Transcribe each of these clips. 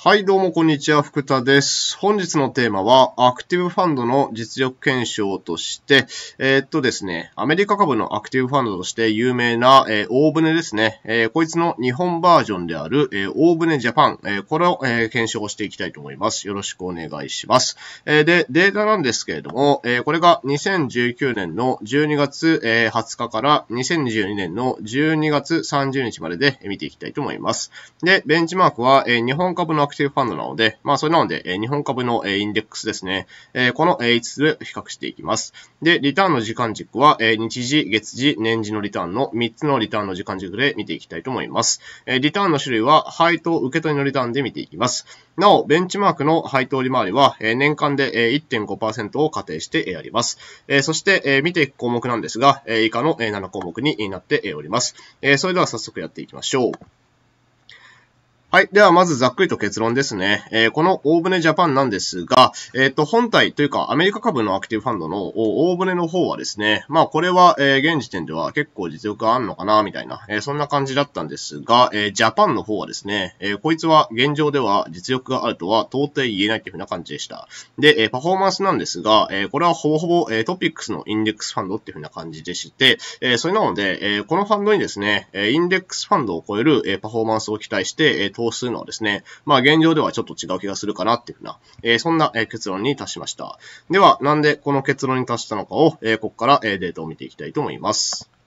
はい、どうもこんにちは、福田です。本日のテーマは、アクティブファンドの実力検証として、えー、っとですね、アメリカ株のアクティブファンドとして有名な、えー、大船ですね、えー、こいつの日本バージョンである、え、大船ジャパン、え、これを、え、検証していきたいと思います。よろしくお願いします。え、で、データなんですけれども、え、これが2019年の12月、えー、20日から2022年の12月30日までで見ていきたいと思います。で、ベンチマークは、え、日本株のクティブファンドなので、まあ、それなので、え日本株の、えインデックスですね。えこの、え5つで比較していきます。で、リターンの時間軸は、え日時、月次、年次のリターンの3つのリターンの時間軸で見ていきたいと思います。えリターンの種類は、配当、受け取りのリターンで見ていきます。なお、ベンチマークの配当利回りは、え年間で、え1.5%を仮定してやります。えそして、え見ていく項目なんですが、え以下の、え7項目になっております。えそれでは早速やっていきましょう。はい。では、まずざっくりと結論ですね。えー、この大船ジャパンなんですが、えっ、ー、と、本体というか、アメリカ株のアクティブファンドの大船の方はですね、まあ、これは、えー、現時点では結構実力があるのかな、みたいな、えそんな感じだったんですが、えジャパンの方はですね、えこいつは現状では実力があるとは到底言えないというふうな感じでした。で、えパフォーマンスなんですが、えこれはほぼほぼ、えトピックスのインデックスファンドっていうふうな感じでして、えそれなので、えこのファンドにですね、インデックスファンドを超える、えパフォーマンスを期待して、え投資するのはですね、まあ現状ではちょっと違う気がするかなっていうふうな、えー、そんな、え結論に達しました。では、なんでこの結論に達したのかを、えー、ここから、えデータを見ていきたいと思います。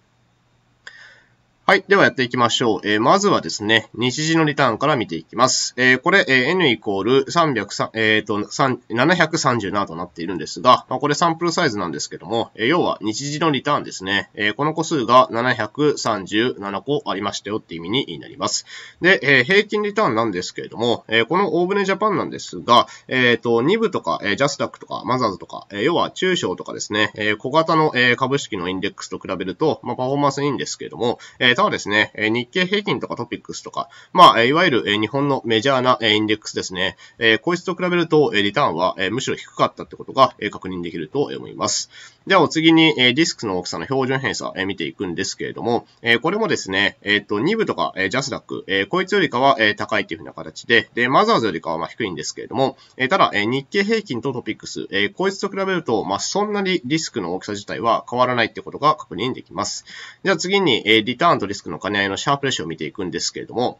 はい。ではやっていきましょう。えー、まずはですね、日時のリターンから見ていきます。えー、これ、えー、n イコール300、えっ、ー、と、737となっているんですが、まあ、これサンプルサイズなんですけども、えー、要は日時のリターンですね。えー、この個数が737個ありましたよって意味になります。で、えー、平均リターンなんですけれども、えー、この大船ジャパンなんですが、えっ、ー、と、2部とか、えー、ジャスダックとか、マザーズとか、えー、要は中小とかですね、えー、小型の、えー、株式のインデックスと比べると、まあ、パフォーマンスいいんですけれども、えー、ただですね、日経平均とかトピックスとか、まあ、いわゆる日本のメジャーなインデックスですね。こいつと比べると、リターンはむしろ低かったってことが確認できると思います。では、お次にえディスクの大きさの標準偏差え見ていくんですけれども、えこれもですね、えっと、2部とかえジャスダック、えこいつよりかはえ高いっていう風な形で、で、マザーズよりかはま低いんですけれども、えただ、え日経平均とトピックス、えこいつと比べると、まあ、そんなにリスクの大きさ自体は変わらないってことが確認できます。では次に、えリターンとリスクの兼ね合いのシャープレシオを見ていくんですけれども、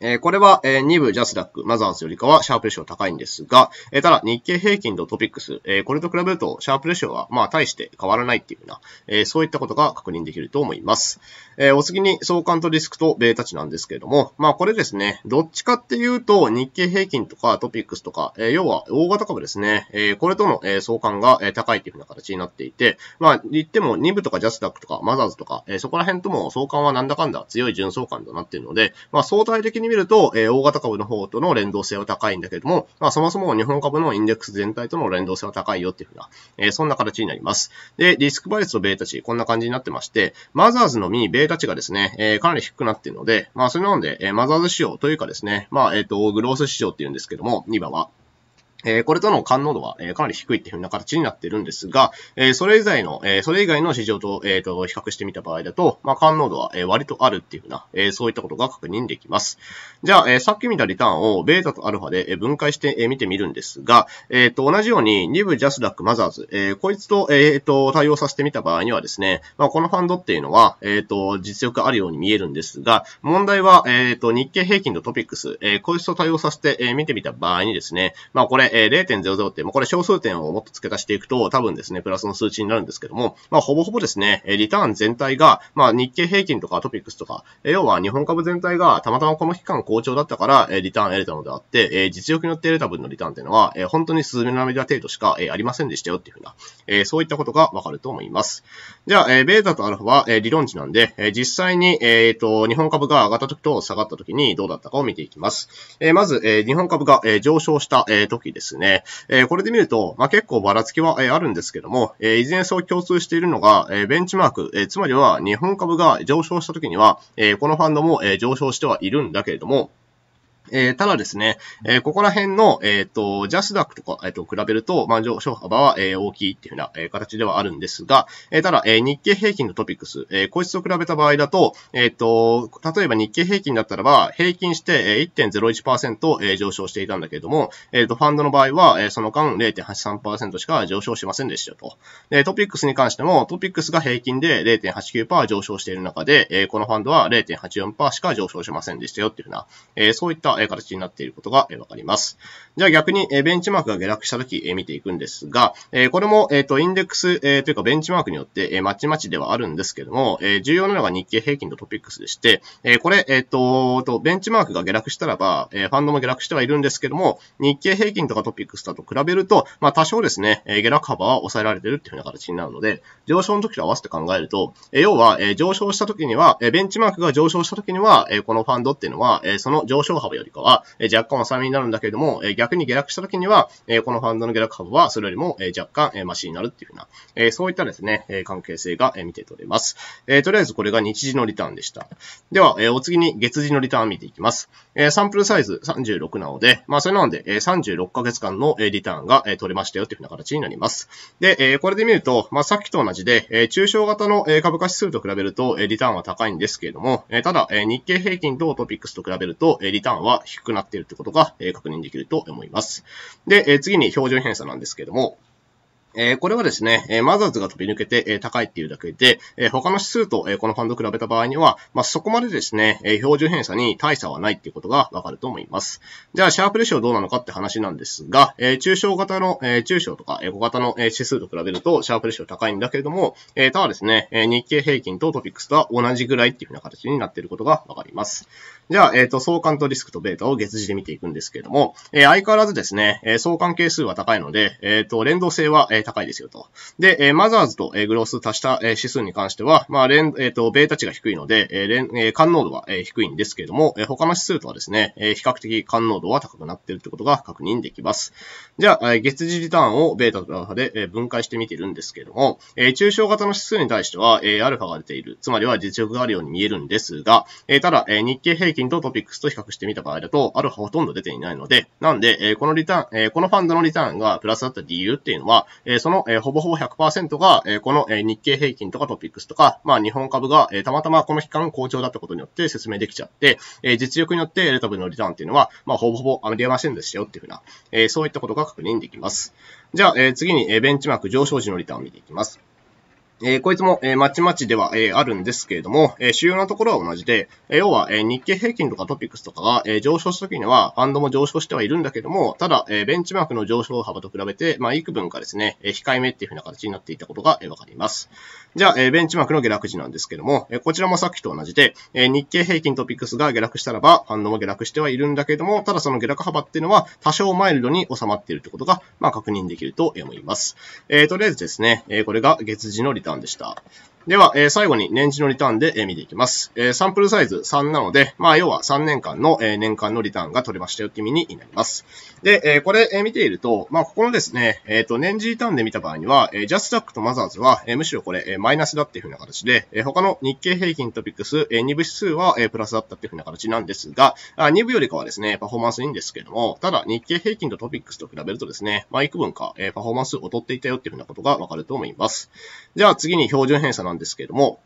え、これは、えー、2部ジャスダック、マザーズよりかはシャープレシオ高いんですが、え、ただ日経平均とトピックス、え、これと比べるとシャープレシオは、まあ、大して変わらないっていうような、え、そういったことが確認できると思います。え、お次に相関とリスクとベータ値なんですけれども、まあ、これですね、どっちかっていうと日経平均とかトピックスとか、え、要は大型株ですね、え、これとの、え、相関が、高いっていうふうな形になっていて、まあ、言っても2部とかジャスダックとかマザーズとか、え、そこら辺とも相関はなんだかんだ強い順相関となっているので、まあ、相対的にに見ると、えー、大型株の方との連動性は高いんだけれども、まあ、そもそも日本株のインデックス全体との連動性は高いよっていうふうな、えー、そんな形になります。で、リスクバイスとベータ値、こんな感じになってまして、マザーズのみベータ値がですね、えー、かなり低くなっているので、まあ、それなので、えー、マザーズ仕様というかですね、まあ、えっ、と、グロース市場っていうんですけども、2番は、え、これとの感濃度は、え、かなり低いっていう風な形になってるんですが、え、それ以外の、えそれ以外の市場と、えっと、比較してみた場合だと、まあ、感濃度は、え割とあるっていう風な、えそういったことが確認できます。じゃあ、えさっき見たリターンをベータとアルファで、分解して、見てみるんですが、えっ、と、同じように2部ジャスダックマザーズ、えこいつと、えっ、と、対応させてみた場合にはですね、まあ、このファンドっていうのは、えっ、と、実力あるように見えるんですが、問題は、えっ、と、日経平均とトピックス、えこいつと対応させて、え見てみた場合にですね、まあ、これ、え0.00って、もうこれ小数点をもっと付け足していくと、多分ですね、プラスの数値になるんですけども、まあ、ほぼほぼですね、リターン全体が、まあ、日経平均とかトピックスとか、要は日本株全体がたまたまこの期間好調だったから、リターン得れたのであって、実力によって得れた分のリターンっていうのは、本当に数ミリ涙程度しかありませんでしたよっていうふうな、そういったことがわかると思います。じゃあ、ベータとアルファは理論値なんで、実際に、えっ、と、日本株が上がった時と下がった時にどうだったかを見ていきます。まず、日本株が上昇した時ですですね。えこれで見ると、まあ、結構ばらつきは、えあるんですけども、えいずれにそう共通しているのが、えベンチマーク、えつまりは日本株が上昇した時には、えこのファンドもえ上昇してはいるんだけれども、えー、ただですね、えー、ここら辺の、えっ、ー、と、ジャスダックとか、えっ、と、比べると、まあ、上昇幅は、え大きいっていうような、え形ではあるんですが、えただ、え日経平均のトピックス、えこいつと比べた場合だと、えっ、と、例えば日経平均だったらば、平均して、え1.01%、え上昇していたんだけれども、えっ、と、ファンドの場合は、えその間0.83%しか上昇しませんでしたと。で、トピックスに関しても、トピックスが平均で0.89%上昇している中で、えこのファンドは0.84%しか上昇しませんでしたよっていうふうな、えそういった形になっていることがわかります。じゃあ逆に、ベンチマークが下落したとき、見ていくんですが、これも、えっと、インデックス、というかベンチマークによって、まちまちではあるんですけども、重要なのが日経平均とトピックスでして、これ、えっと、ベンチマークが下落したらば、ファンドも下落してはいるんですけども、日経平均とかトピックスだと比べると、まあ多少ですね、下落幅は抑えられてるっていうような形になるので、上昇の時と合わせて考えると、要は、上昇した時には、ベンチマークが上昇した時には、このファンドっていうのは、その上昇幅よりかは、若干抑えめになるんだけれども、え逆に下落した時には、えこのファンドの下落幅はそれよりもえ若干えマシになるっていうふうな、えそういったですね、え関係性がえ見て取れます。えとりあえずこれが日時のリターンでした。では、えお次に月次のリターン見ていきます。えサンプルサイズ36なので、まあそれなのでえ36ヶ月間のえリターンがえ取れましたよっていうふうな形になります。で、えこれで見ると、まあさっきと同じで、え中小型のえ株価指数と比べるとえリターンは高いんですけれども、えただえ日経平均とトピックスと比べるとえリターンは低くなっているということが確認できると思います。で、次に標準偏差なんですけども、え、これはですね、え、マザーズが飛び抜けて、え、高いっていうだけで、え他の指数と、えこのファンド比べた場合には、まあ、そこまでですね、え標準偏差に大差はないっていうことがわかると思います。じゃあ、シャープレシオどうなのかって話なんですが、え中小型の、え中小とか、え小型の、え指数と比べると、シャープレシオ高いんだけれども、えただですね、え日経平均とトピックスとは同じぐらいっていうふうな形になっていることがわかります。じゃあ、えっ、と、相関とリスクとベータを月次で見ていくんですけれども、え相変わらずですね、え相関係数は高いので、えっ、と、連動性は、え高いですよと。で、え、マザーズと、え、グロース足した、え、指数に関しては、まあ、連、えっ、と、ベータ値が低いので、え、連、えー、感濃度は、え、低いんですけれども、え、他の指数とはですね、え、比較的感濃度は高くなっているということが確認できます。じゃあ、月次リターンをベータとアルファで、え、分解してみているんですけれども、えー、抽象型の指数に対しては、え、アルファが出ている。つまりは実力があるように見えるんですが、え、ただ、え、日経平均とトピックスと比較してみた場合だと、アルファほとんど出ていないので、なんで、えー、このリターン、え、このファンドのリターンがプラスだった理由っていうのは、えその、え、ほぼほぼ100%が、えこの、え日経平均とかトピックスとか、まあ日本株が、えたまたまこの期間好調だったことによって説明できちゃって、え実力によってレタブルのリターンっていうのは、まあほぼほぼありませんでしたよっていうふうな、えそういったことが確認できます。じゃあ、え次に、えベンチマーク上昇時のリターンを見ていきます。えー、こいつも、えー、まちまちでは、えー、あるんですけれども、え、主要なところは同じで、え、要は、え、日経平均とかトピックスとかが、え、上昇した時には、ファンドも上昇してはいるんだけども、ただ、え、ベンチマークの上昇幅と比べて、まあ、幾分かですね、え、控えめっていう風な形になっていたことが、え、わかります。じゃあ、え、ベンチマークの下落時なんですけども、え、こちらもさっきと同じで、え、日経平均トピックスが下落したらば、ファンドも下落してはいるんだけども、ただその下落幅っていうのは、多少マイルドに収まっているってことが、まあ、確認できると思います。え、とりあえずですね、え、これが月次のリターンでした。では、え、最後に年次のリターンで、え、見ていきます。え、サンプルサイズ3なので、まあ、要は3年間の、え、年間のリターンが取れましたよって意味になります。で、え、これ、え、見ていると、まあ、ここのですね、えっ、と、年次リターンで見た場合には、え、ジャスタックとマザーズは、え、むしろこれ、え、マイナスだっていう風な形で、え、他の日経平均トピックス、え、2部指数は、え、プラスだったっていう風な形なんですが、あ2部よりかはですね、パフォーマンスいいんですけども、ただ日経平均とトピックスと比べるとですね、まあ、幾分か、えー、パフォーマンス劣っていたよっていう風なことがわかると思います。じゃあ次に標準偏差なんですけれども、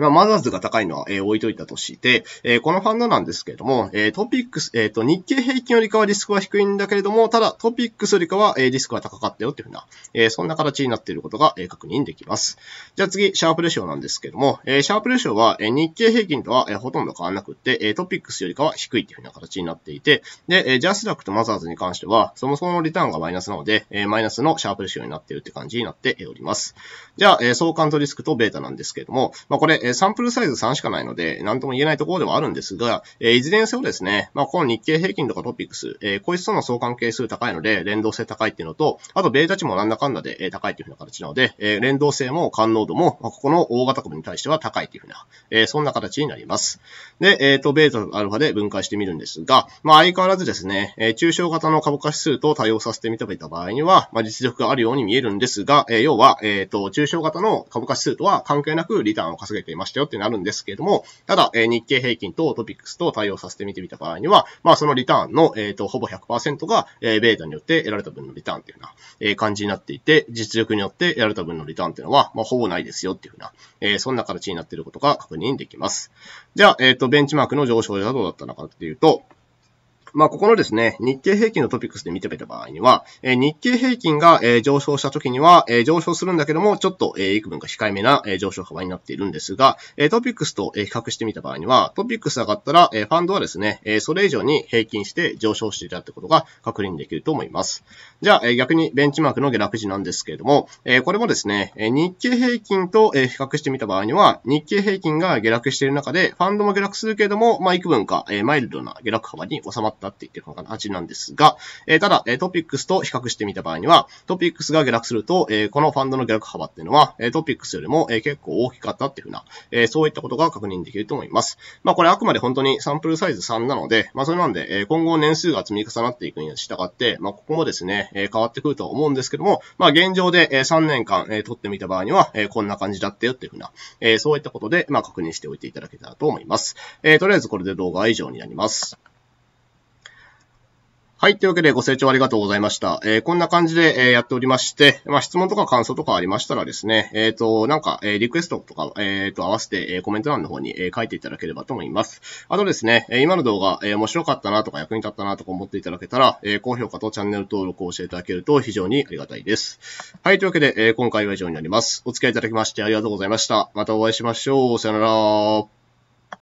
まあ、マザーズが高いのは、えー、置いといたとして、えー、このファンドなんですけれども、えー、トピックス、えっ、と、日経平均よりかはリスクは低いんだけれども、ただトピックスよりかは、えリスクは高かったよっていうふうな、えそんな形になっていることが、え確認できます。じゃあ次、シャープレシオなんですけれども、えシャープレシオは、え日経平均とは、えほとんど変わらなくって、えトピックスよりかは低いっていうふうな形になっていて、で、えジャスダックとマザーズに関しては、そもそものリターンがマイナスなので、えマイナスのシャープレシオになっているって感じになっております。じゃあ、え相関とリスクとベータなんですけれども、まあ、これ、えサンプルサイズ3しかないので、なんとも言えないところではあるんですが、え、いずれにせよですね、まあ、この日経平均とかトピックス、え、こいつとの相関係数高いので、連動性高いっていうのと、あと、ベータ値もなんだかんだで、え、高いっていうふうな形なので、え、連動性も感濃度も、ま、ここの大型株に対しては高いっていうふうな、え、そんな形になります。で、えっ、と、ベータとアルファで分解してみるんですが、まあ、相変わらずですね、え、中小型の株価指数と対応させてみた場合には、まあ、実力があるように見えるんですが、え、要は、えっ、と、中小型の株価指数とは関係なくリターンを稼げていましたよってなるんですけれども、ただ、えー、日経平均とトピックスと対応させてみてみた場合には、まあ、そのリターンの、えっ、ー、と、ほぼ100%が、えー、ベータによって得られた分のリターンっていうような、えー、感じになっていて、実力によって得られた分のリターンっていうのは、まあ、ほぼないですよっていうふうな、えー、そんな形になっていることが確認できます。じゃあ、えっ、ー、と、ベンチマークの上昇はどうだったのかっていうと、まあ、ここのですね、日経平均とトピックスで見てみた場合には、えー、日経平均が、えー、上昇した時には、えー、上昇するんだけども、ちょっと、えー、幾分か控えめな、えー、上昇幅になっているんですが、えー、トピックスと、えー、比較してみた場合には、トピックス上がったら、えー、ファンドはですね、えー、それ以上に平均して上昇していたってことが確認できると思います。じゃあ、えー、逆にベンチマークの下落時なんですけれども、えー、これもですね、えー、日経平均と、えー、比較してみた場合には、日経平均が下落している中で、ファンドも下落するけれども、まあ、幾分か、えー、マイルドな下落幅に収まってたって言ってるのかな？なんですが、え、ただ、えトピックスと比較してみた場合には、トピックスが下落すると、えこのファンドの下落幅っていうのは、えトピックスよりも、え結構大きかったっていうふうな、えそういったことが確認できると思います。まあ、これあくまで本当にサンプルサイズ3なので、まあ、それなんで、え今後年数が積み重なっていくに従って、まあ、ここもですね、え変わってくると思うんですけども、まあ、現状で、え3年間、え取ってみた場合には、えこんな感じだったよっていうふうな、えそういったことで、まあ、確認しておいていただけたらと思います。えとりあえずこれで動画は以上になります。はい。というわけでご清聴ありがとうございました。えー、こんな感じで、えー、やっておりまして、まあ、質問とか感想とかありましたらですね、えっ、ー、と、なんか、えリクエストとか、えっ、と、合わせて、えコメント欄の方に、え書いていただければと思います。あとですね、え今の動画、え面白かったなとか役に立ったなとか思っていただけたら、え高評価とチャンネル登録をしていただけると非常にありがたいです。はい。というわけで、え今回は以上になります。お付き合いいただきましてありがとうございました。またお会いしましょう。さよなら。